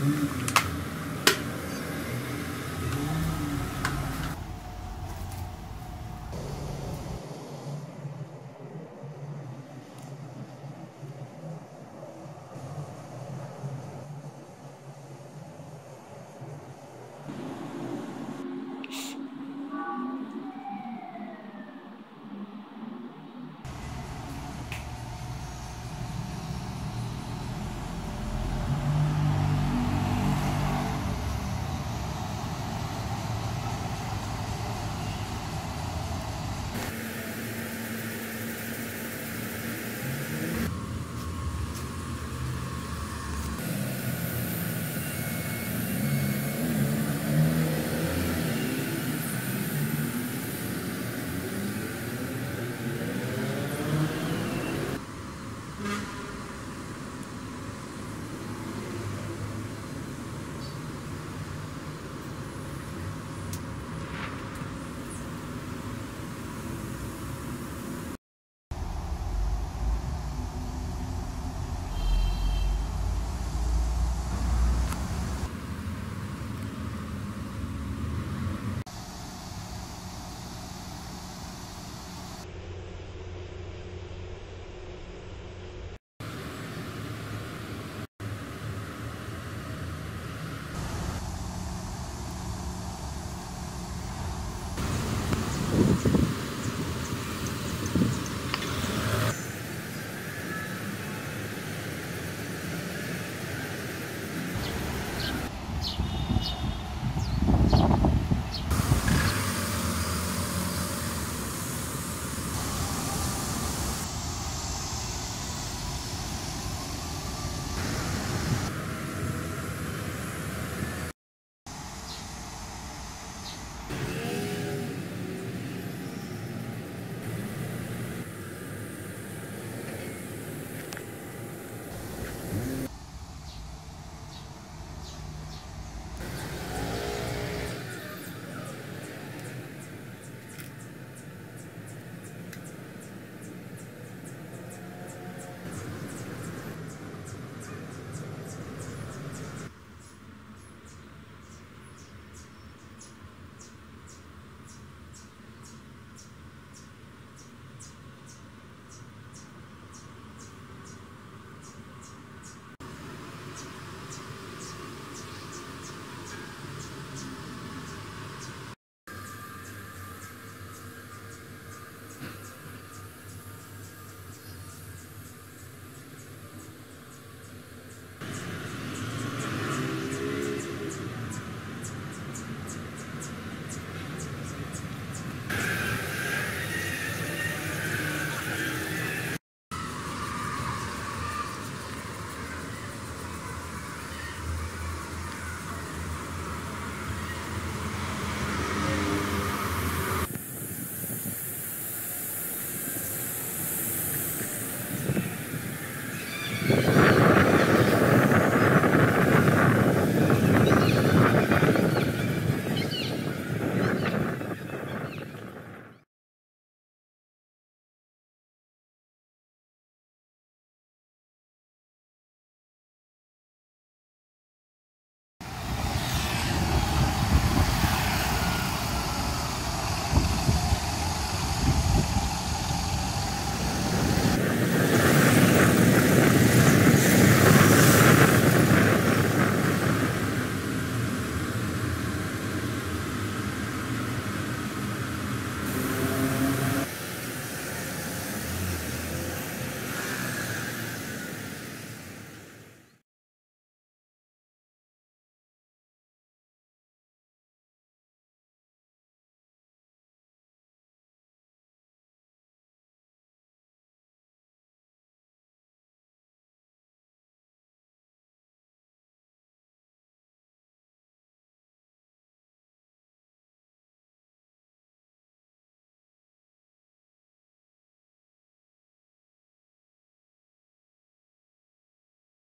Mm-hmm.